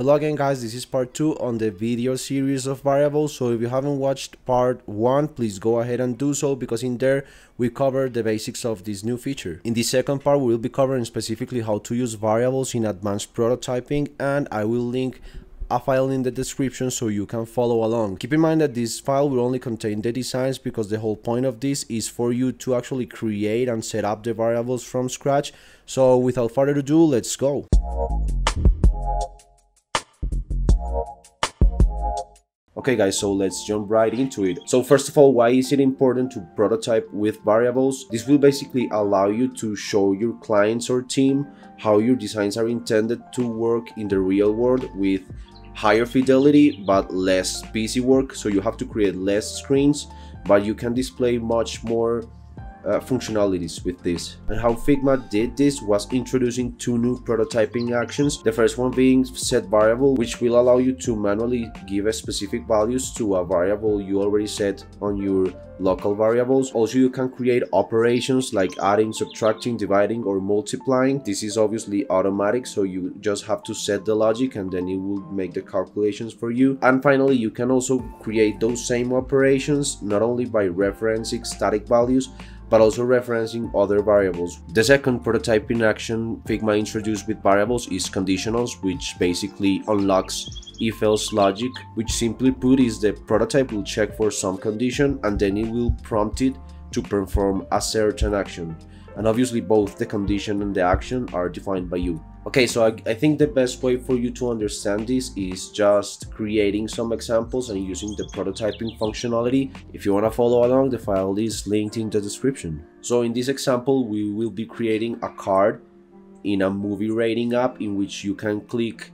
Hello again guys, this is part 2 on the video series of variables. So if you haven't watched part 1, please go ahead and do so because in there we cover the basics of this new feature. In the second part we will be covering specifically how to use variables in advanced prototyping and I will link a file in the description so you can follow along. Keep in mind that this file will only contain the designs because the whole point of this is for you to actually create and set up the variables from scratch. So without further ado, let's go. Okay guys, so let's jump right into it. So first of all, why is it important to prototype with variables? This will basically allow you to show your clients or team how your designs are intended to work in the real world with higher fidelity but less busy work. So you have to create less screens, but you can display much more uh, functionalities with this. And how Figma did this was introducing two new prototyping actions. The first one being set variable, which will allow you to manually give a specific values to a variable you already set on your local variables. Also, you can create operations like adding, subtracting, dividing, or multiplying. This is obviously automatic, so you just have to set the logic and then it will make the calculations for you. And finally, you can also create those same operations not only by referencing static values, but also referencing other variables. The second prototyping action Figma introduced with variables is conditionals, which basically unlocks if-else logic, which simply put is the prototype will check for some condition and then it will prompt it to perform a certain action. And obviously both the condition and the action are defined by you. Okay, so I, I, think the best way for you to understand this is just creating some examples and using the prototyping functionality. If you want to follow along, the file is linked in the description. So in this example, we will be creating a card in a movie rating app in which you can click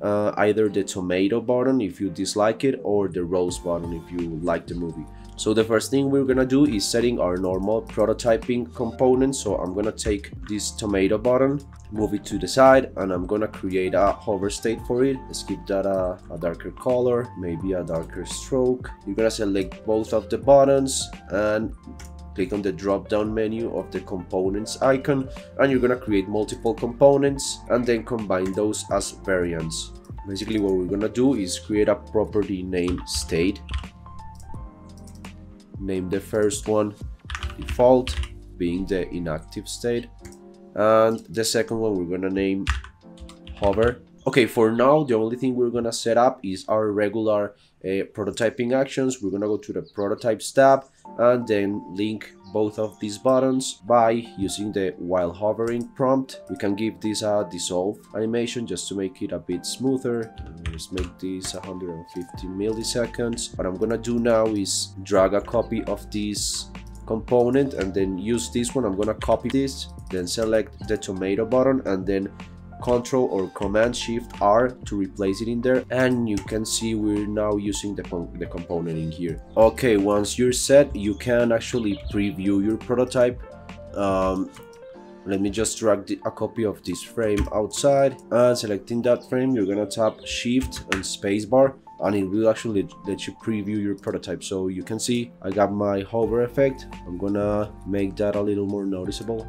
uh, either the tomato button if you dislike it or the rose button if you like the movie. So the first thing we're gonna do is setting our normal prototyping component. So I'm gonna take this tomato button, move it to the side, and I'm gonna create a hover state for it. Let's give that a, a darker color, maybe a darker stroke. You're gonna select both of the buttons and click on the drop down menu of the components icon and you're gonna create multiple components and then combine those as variants basically what we're gonna do is create a property named state name the first one default being the inactive state. And the second one we're gonna name hover okay for now the only thing we're gonna set up is our regular uh, prototyping actions. We're gonna go to the prototypes tab and then link both of these buttons by using the while hovering prompt. We can give this a dissolve animation just to make it a bit smoother. Let's make this 150 milliseconds. What i'm gonna do now is drag a copy of this component and then use this one. I'm gonna copy this then select the tomato button and then Control or Command Shift R to replace it in there. And you can see we're now using the, the component in here. Okay, once you're set, you can actually preview your prototype. Um, let me just drag the, a copy of this frame outside. And selecting that frame you're gonna tap shift and spacebar and it will actually let you preview your prototype. So you can see I got my hover effect. I'm gonna make that a little more noticeable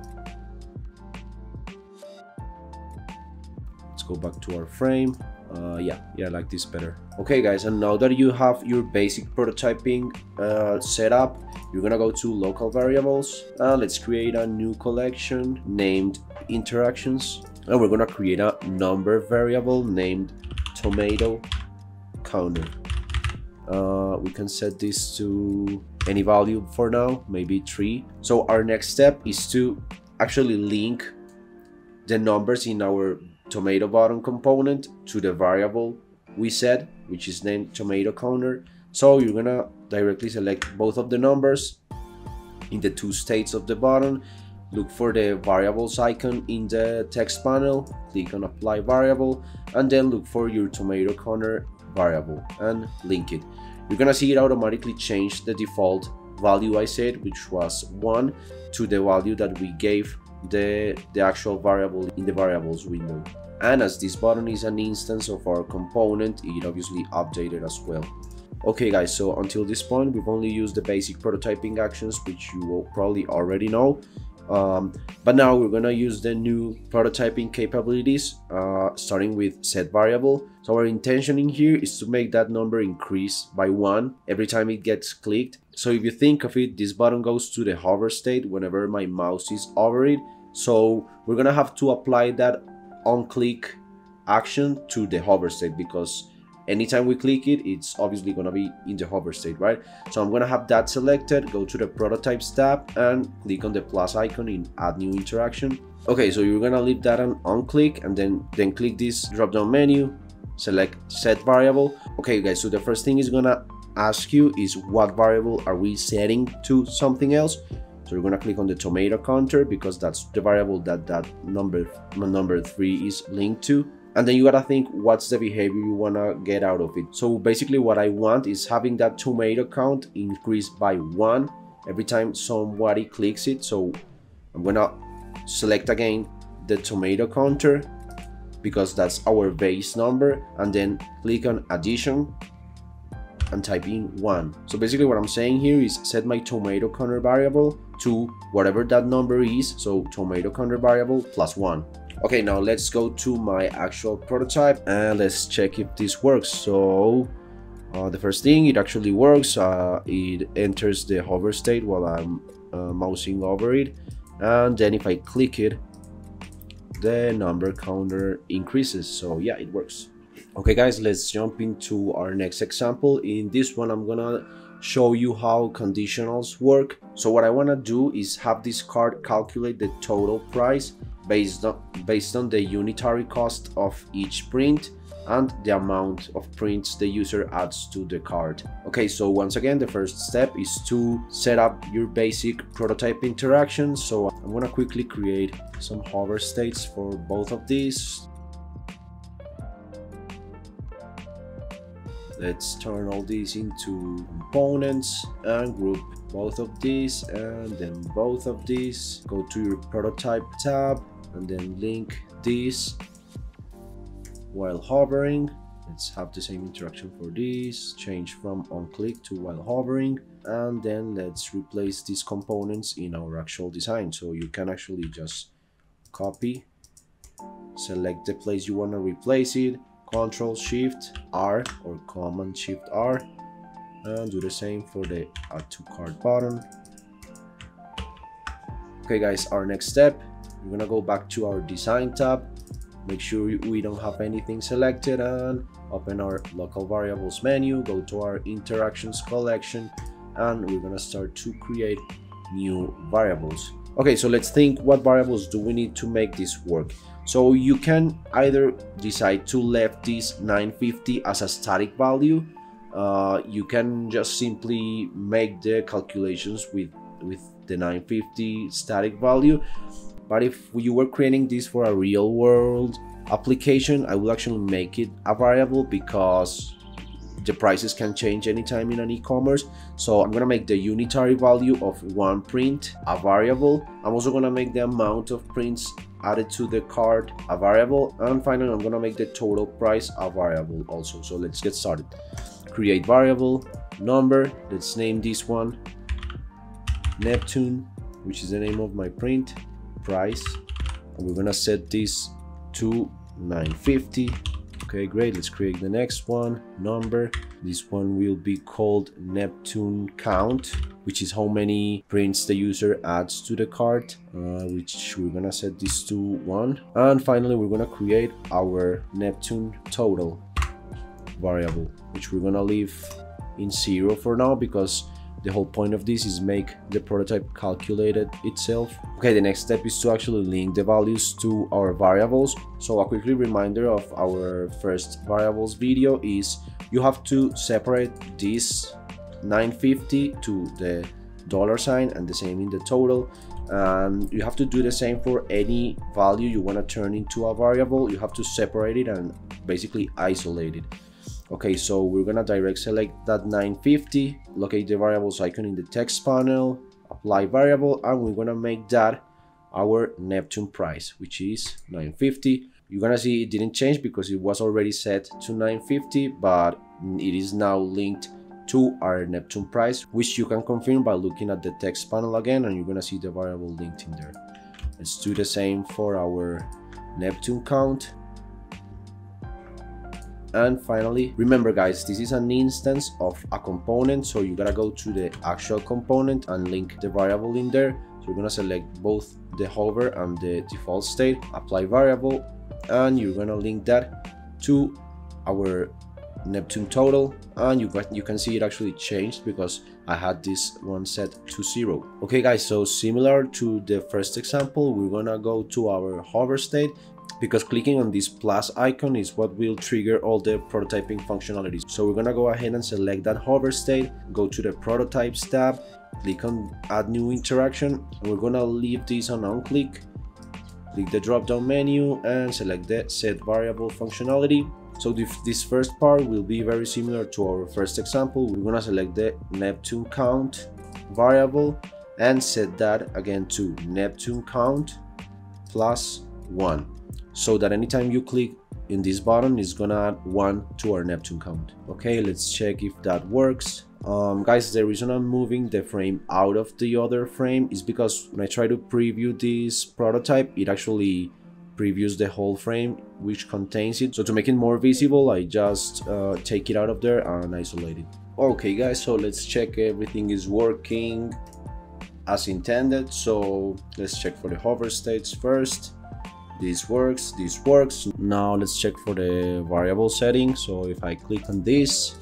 let's go back to our frame. Uh, yeah yeah I like this better. Okay guys and now that you have your basic prototyping uh, set up you're gonna go to local variables. Uh, let's create a new collection named interactions. And we're gonna create a number variable named tomato counter. Uh, we can set this to any value for now maybe three. So our next step is to actually link the numbers in our tomato button component to the variable we set, which is named tomato counter. So you're gonna directly select both of the numbers in the two states of the button. Look for the variables icon in the text panel, click on apply variable, and then look for your tomato counter variable and link it. You're gonna see it automatically change the default value I said, which was 1, to the value that we gave the, the actual variable in the variables window and as this button is an instance of our component it obviously updated as well. Okay guys so until this point we've only used the basic prototyping actions which you will probably already know Um, but now we're gonna use the new prototyping capabilities, uh, starting with set variable. So our intention in here is to make that number increase by one every time it gets clicked. So if you think of it, this button goes to the hover state whenever my mouse is over it. So we're gonna have to apply that on click action to the hover state because anytime we click it it's obviously going to be in the hover state right? So i'm going to have that selected go to the prototypes tab and click on the plus icon in add new interaction. Okay so you're going to leave that on on click and then then click this drop down menu select set variable. Okay guys so the first thing is going to ask you is what variable are we setting to something else? So you're to click on the tomato counter because that's the variable that that number number three is linked to and then you gotta think what's the behavior you wanna get out of it. So basically what i want is having that tomato count increase by one every time somebody clicks it. So i'm gonna select again the tomato counter because that's our base number and then click on addition and type in one. So basically what i'm saying here is set my tomato counter variable to whatever that number is. So tomato counter variable plus one okay now let's go to my actual prototype and let's check if this works. So uh, the first thing it actually works uh, it enters the hover state while I'm uh, mousing over it. And then if I click it the number counter increases. So yeah it works. Okay guys let's jump into our next example. In this one I'm gonna show you how conditionals work. So what I want to do is have this card calculate the total price based on, based on the unitary cost of each print and the amount of prints the user adds to the card. Okay, so once again, the first step is to set up your basic prototype interaction. So I'm gonna quickly create some hover states for both of these. Let's turn all these into components and group both of these and then both of these. Go to your prototype tab and then link this while hovering. Let's have the same interaction for this. Change from on click to while hovering. And then let's replace these components in our actual design. So you can actually just copy select the place you want to replace it control shift r or command shift r and do the same for the add to cart button. Okay guys our next step we're gonna go back to our design tab make sure we don't have anything selected and open our local variables menu go to our interactions collection and we're gonna start to create new variables. Okay so let's think what variables do we need to make this work. So you can either decide to left this 950 as a static value. Uh, you can just simply make the calculations with with the 950 static value but if you were creating this for a real world application i will actually make it a variable because the prices can change anytime in an e-commerce. So i'm gonna make the unitary value of one print a variable. I'm also gonna make the amount of prints added to the cart a variable. And finally i'm gonna make the total price a variable also. So let's get started. Create variable number let's name this one neptune which is the name of my print price. And we're gonna set this to 950 okay great let's create the next one number. This one will be called neptune count which is how many prints the user adds to the cart uh, which we're gonna set this to one. And finally we're gonna create our neptune total variable which we're gonna leave in zero for now because the whole point of this is make the prototype calculated itself. Okay the next step is to actually link the values to our variables. So a quickly reminder of our first variables video is you have to separate this 950 to the dollar sign and the same in the total. And you have to do the same for any value you want to turn into a variable. You have to separate it and basically isolate it okay so we're gonna direct select that 950 locate the variables icon in the text panel apply variable and we're gonna make that our neptune price which is 950 you're gonna see it didn't change because it was already set to 950 but it is now linked to our Neptune price, which you can confirm by looking at the text panel again and you're gonna see the variable linked in there. Let's do the same for our Neptune count. And finally, remember guys, this is an instance of a component, so you gotta go to the actual component and link the variable in there. So you're gonna select both the hover and the default state, apply variable, and you're gonna link that to our Neptune total and you got, you can see it actually changed because I had this one set to zero. Okay guys, so similar to the first example, we're gonna go to our hover state because clicking on this plus icon is what will trigger all the prototyping functionalities. So we're gonna go ahead and select that hover state, go to the prototypes tab, click on add new interaction, and we're gonna leave this on on click, click the drop down menu and select the set variable functionality so this first part will be very similar to our first example. We're gonna select the Neptune count variable and set that again to Neptune count plus one. So that anytime you click in this button, it's gonna add one to our Neptune count. Okay, let's check if that works. Um, guys, the reason I'm moving the frame out of the other frame is because when I try to preview this prototype, it actually previews the whole frame which contains it. So to make it more visible, I just uh, take it out of there and isolate it. Okay guys, so let's check everything is working as intended. So let's check for the hover states first. This works, this works. Now let's check for the variable setting. So if I click on this,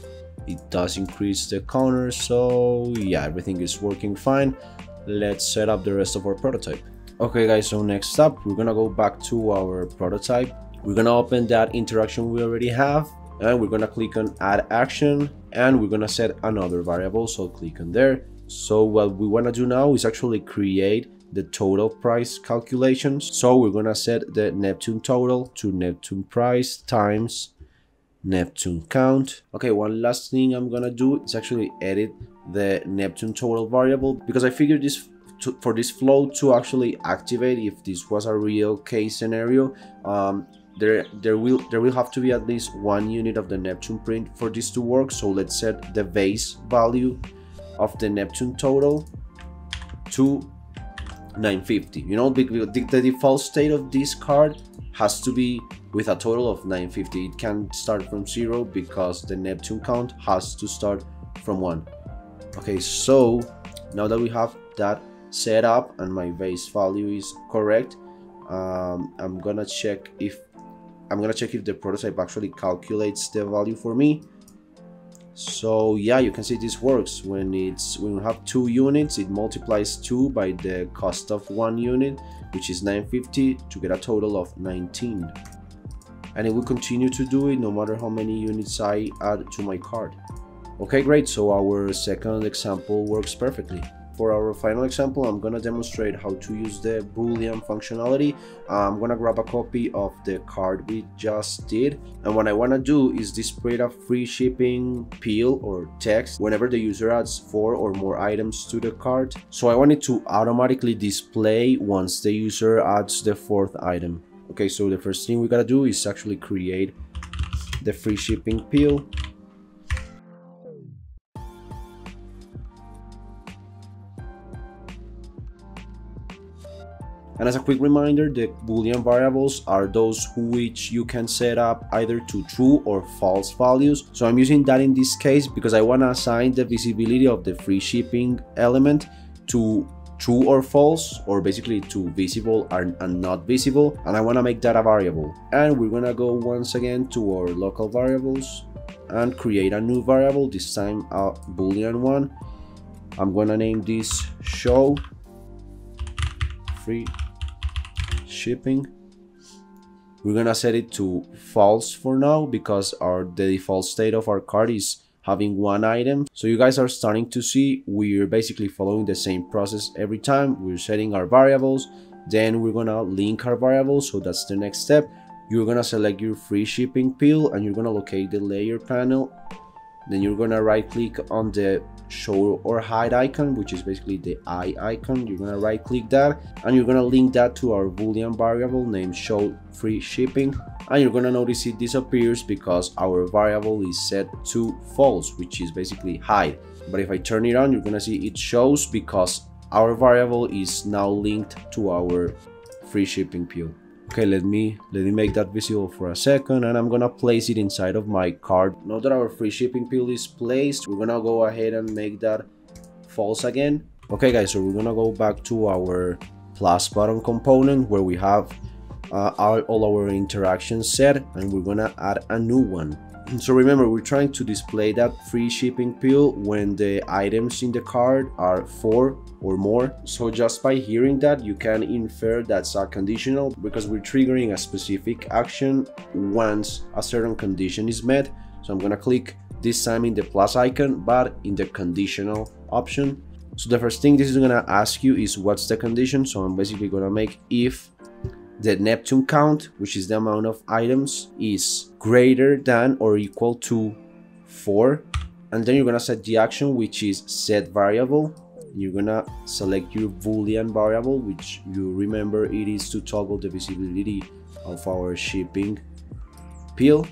it does increase the counter. So yeah, everything is working fine. Let's set up the rest of our prototype. Okay guys, so next up, we're gonna go back to our prototype. We're gonna open that interaction we already have and we're gonna click on add action and we're gonna set another variable, so click on there. So what we wanna do now is actually create the total price calculations. So we're gonna set the Neptune total to Neptune price times Neptune count. Okay, one last thing I'm gonna do is actually edit the Neptune total variable because I figured this to, for this flow to actually activate if this was a real case scenario um, there there will there will have to be at least one unit of the Neptune print for this to work so let's set the base value of the Neptune total to 950 you know the, the default state of this card has to be with a total of 950 it can start from zero because the Neptune count has to start from one. Okay so now that we have that set up and my base value is correct um, I'm gonna check if I'm gonna check if the prototype actually calculates the value for me so yeah you can see this works. When it's when we have two units it multiplies two by the cost of one unit which is 950 to get a total of 19 and it will continue to do it no matter how many units I add to my card. Okay great. So our second example works perfectly for our final example, I'm gonna demonstrate how to use the boolean functionality. I'm gonna grab a copy of the card we just did. And what I wanna do is display a free shipping peel or text whenever the user adds four or more items to the cart. So I want it to automatically display once the user adds the fourth item. Okay, so the first thing we gotta do is actually create the free shipping peel And as a quick reminder, the boolean variables are those which you can set up either to true or false values. So I'm using that in this case because I want to assign the visibility of the free shipping element to true or false or basically to visible and, not visible. And I want to make that a variable. And we're gonna go once again to our local variables and create a new variable this time a boolean one. I'm gonna name this show free shipping. We're gonna set it to false for now because our the default state of our card is having one item. So you guys are starting to see we're basically following the same process every time. We're setting our variables then we're gonna link our variables. So that's the next step. You're gonna select your free shipping pill and you're gonna locate the layer panel. Then you're gonna right click on the show or hide icon, which is basically the eye icon. You're gonna right click that and you're gonna link that to our boolean variable named show free shipping. And you're gonna notice it disappears because our variable is set to false which is basically hide. But if I turn it on you're gonna see it shows because our variable is now linked to our free shipping pill okay let me let me make that visible for a second and i'm gonna place it inside of my card. Now that our free shipping pill is placed. We're gonna go ahead and make that false again. Okay guys so we're gonna go back to our plus button component where we have uh, all, all our interactions set and we're gonna add a new one so remember, we're trying to display that free shipping pill when the items in the card are four or more. So just by hearing that, you can infer that's a conditional because we're triggering a specific action once a certain condition is met. So I'm gonna click this time in the plus icon, but in the conditional option. So the first thing this is gonna ask you is what's the condition. So I'm basically gonna make if the Neptune count, which is the amount of items, is greater than or equal to 4. And then you're to set the action, which is set variable. You're to select your boolean variable, which you remember it is to toggle the visibility of our shipping pill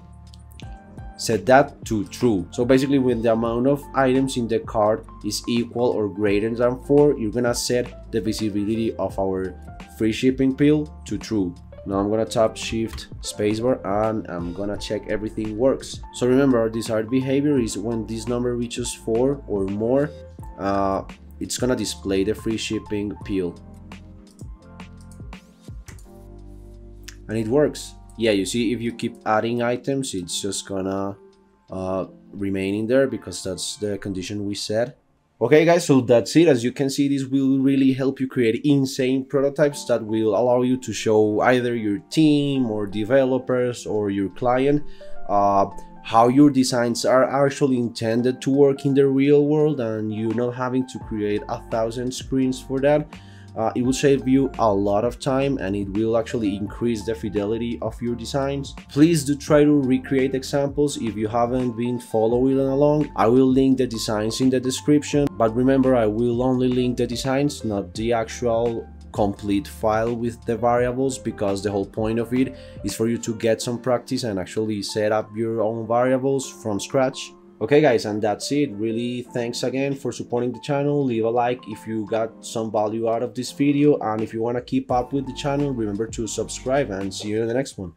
set that to true. So basically when the amount of items in the cart is equal or greater than 4 you're gonna set the visibility of our free shipping pill to true. Now I'm gonna tap shift spacebar and I'm gonna check everything works. So remember our desired behavior is when this number reaches 4 or more uh, it's gonna display the free shipping pill and it works yeah you see if you keep adding items it's just gonna uh, remain in there because that's the condition we set. Okay guys so that's it. As you can see this will really help you create insane prototypes that will allow you to show either your team or developers or your client uh, how your designs are actually intended to work in the real world and you not having to create a thousand screens for that uh, it will save you a lot of time and it will actually increase the fidelity of your designs. Please do try to recreate examples if you haven't been following along. I will link the designs in the description, but remember I will only link the designs, not the actual complete file with the variables because the whole point of it is for you to get some practice and actually set up your own variables from scratch okay guys and that's it. Really thanks again for supporting the channel. Leave a like if you got some value out of this video and if you want to keep up with the channel remember to subscribe and see you in the next one